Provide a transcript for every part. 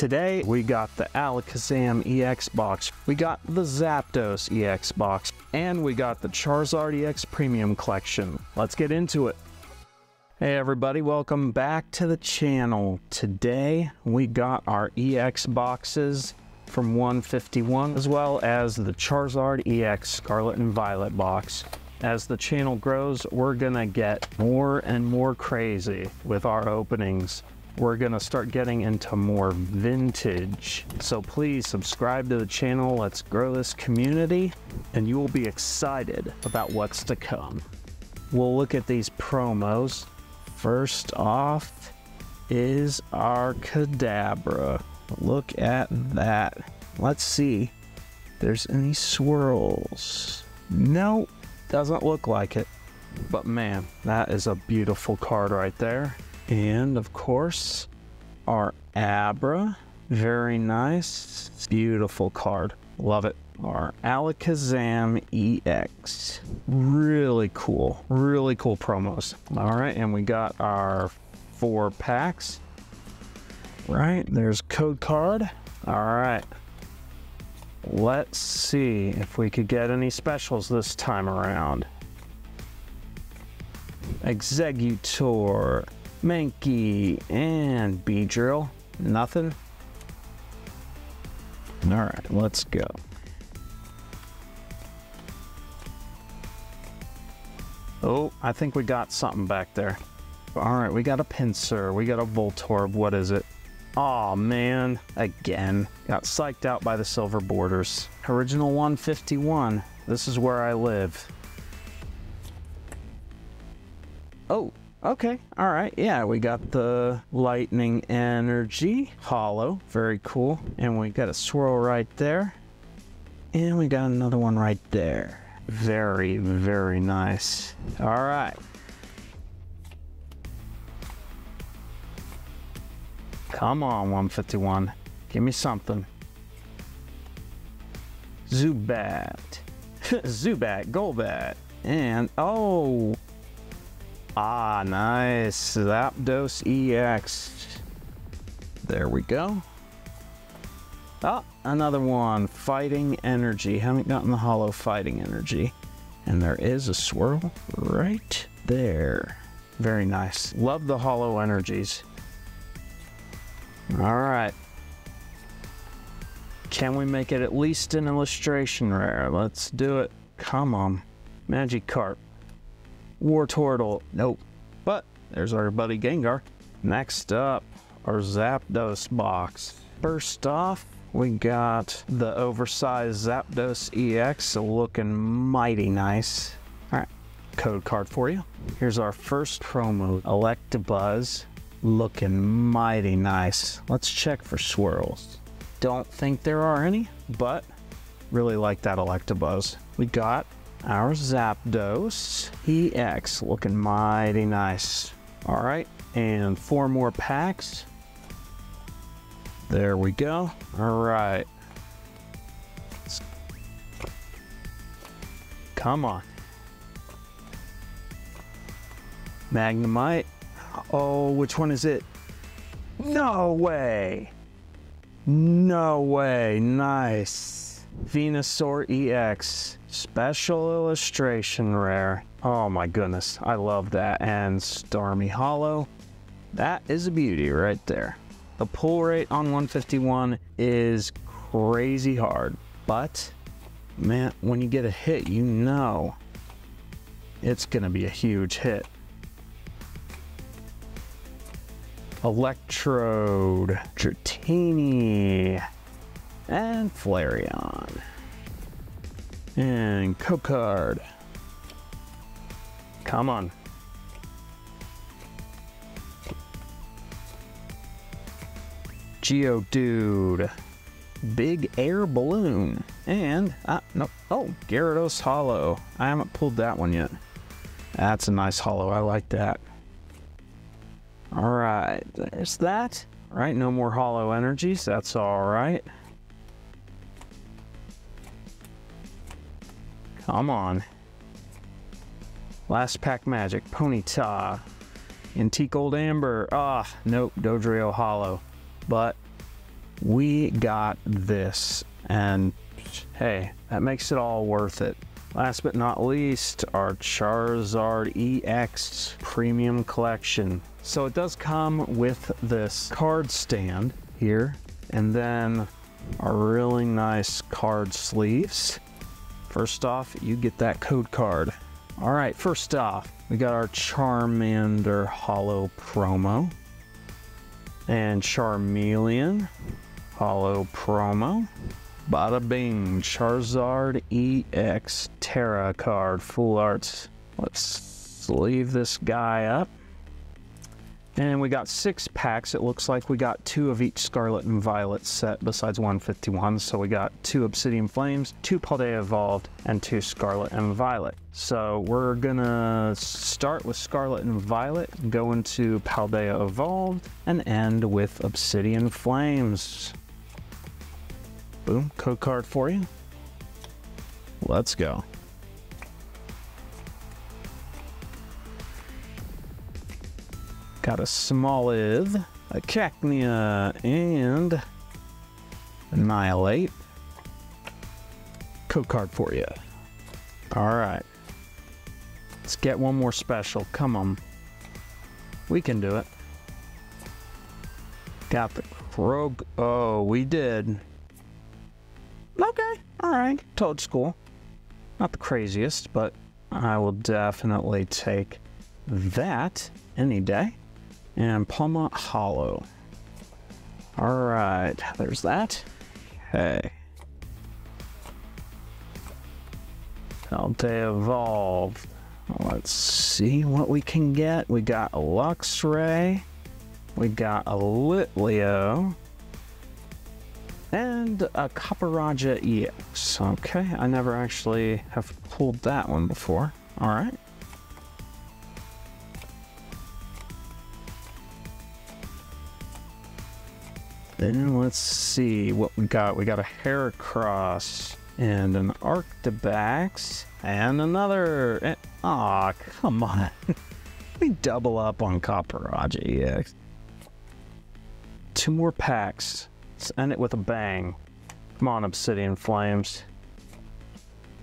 Today, we got the Alakazam EX box, we got the Zapdos EX box, and we got the Charizard EX Premium Collection. Let's get into it. Hey everybody, welcome back to the channel. Today, we got our EX boxes from 151, as well as the Charizard EX Scarlet and Violet box. As the channel grows, we're gonna get more and more crazy with our openings. We're gonna start getting into more vintage. So please subscribe to the channel, let's grow this community, and you will be excited about what's to come. We'll look at these promos. First off is our Kadabra. Look at that. Let's see there's any swirls. Nope. Doesn't look like it. But man, that is a beautiful card right there. And of course, our Abra. Very nice. Beautiful card. Love it. Our Alakazam EX. Really cool. Really cool promos. All right, and we got our four packs. Right, there's code card. All right. Let's see if we could get any specials this time around. Exeggutor, Mankey, and Beedrill. Nothing? Alright, let's go. Oh, I think we got something back there. Alright, we got a Pinsir, we got a Voltorb, what is it? Aw, oh, man. Again. Got psyched out by the silver borders. Original 151. This is where I live. Oh, okay. All right. Yeah, we got the lightning energy holo. Very cool. And we got a swirl right there. And we got another one right there. Very, very nice. All right. Come on, 151. Give me something. Zubat. Zubat, Golbat. And, oh. Ah, nice. Zapdos EX. There we go. Oh, another one. Fighting Energy. Haven't gotten the holo Fighting Energy. And there is a swirl right there. Very nice. Love the holo energies. All right. Can we make it at least an illustration rare? Let's do it. Come on. Magikarp. Wartortle. Nope. But there's our buddy Gengar. Next up, our Zapdos box. First off, we got the oversized Zapdos EX looking mighty nice. All right, code card for you. Here's our first promo, Electabuzz looking mighty nice. Let's check for swirls. Don't think there are any, but really like that Electabuzz. We got our Zapdos EX looking mighty nice. All right, and four more packs. There we go. All right. Come on. Magnemite. Oh, which one is it? No way. No way. Nice. Venusaur EX. Special illustration rare. Oh my goodness. I love that. And Starmie Holo. That is a beauty right there. The pull rate on 151 is crazy hard. But, man, when you get a hit, you know it's to be a huge hit. Electrode, Dratini, and Flareon. And Code Come on. Geodude. Big air balloon. And, uh, no, oh, Gyarados Holo. I haven't pulled that one yet. That's a nice holo. I like that. All right, there's that. All right, no more holo energies. That's all right. Come on. Last pack magic, Ponyta. Antique Old Amber. Ah, nope, Dodrio Holo. But we got this. And hey, that makes it all worth it. Last but not least, our Charizard EX Premium Collection. So it does come with this card stand here, and then our really nice card sleeves. First off, you get that code card. All right, first off, we got our Charmander Holo promo and Charmeleon Holo promo. Bada bing, Charizard EX Tera card, full arts. Let's leave this guy up. And we got six packs. It looks like we got two of each Scarlet and Violet set besides 151. So we got two Obsidian Flames, two Paldea Evolved, and two Scarlet and Violet. So we're gonna start with Scarlet and Violet, go into Paldea Evolved, and end with Obsidian Flames. Boom, code card for you. Let's go. Got a Smoliv, a Cacnea, and Annihilape. Code card for you. Alright. Let's get one more special. Come on. We can do it. Got the Krog. Oh, we did. Okay, alright. Toedscool. Not the craziest, but I will definitely take that any day. And Palma Holo. Alright, there's that. Okay. Paldea Evolve. Let's see what we can get. We got a Luxray. We got a Litleo and a Copperajah EX. Okay, I never actually have pulled that one before. All right. Then let's see what we got. We got a Heracross and an Arctibax and another. Eh, aw, oh, come on. we double up on Copperajah EX. Two more packs. Let's end it with a bang. Come on, Obsidian Flames.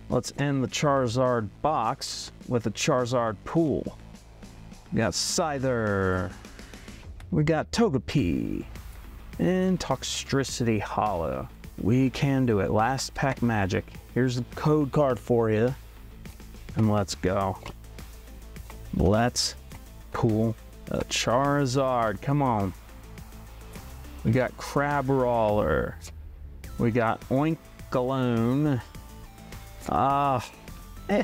Let's end the Charizard box with a Charizard pool. We got Scyther. We got Togepi. And Toxtricity Holo. We can do it. Last pack magic. Here's the code card for you. And let's go. Let's pull a Charizard. Come on. We got Crabrawler. We got Oinkologne. Ah. Uh,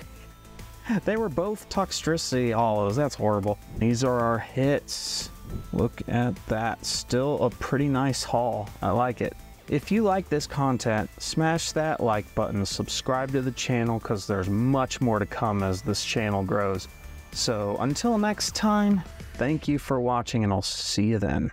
they were both Toxtricity Holos. That's horrible. These are our hits. Look at that. Still a pretty nice haul. I like it. If you like this content, smash that like button, subscribe to the channel because there's much more to come as this channel grows. So until next time, thank you for watching and I'll see you then.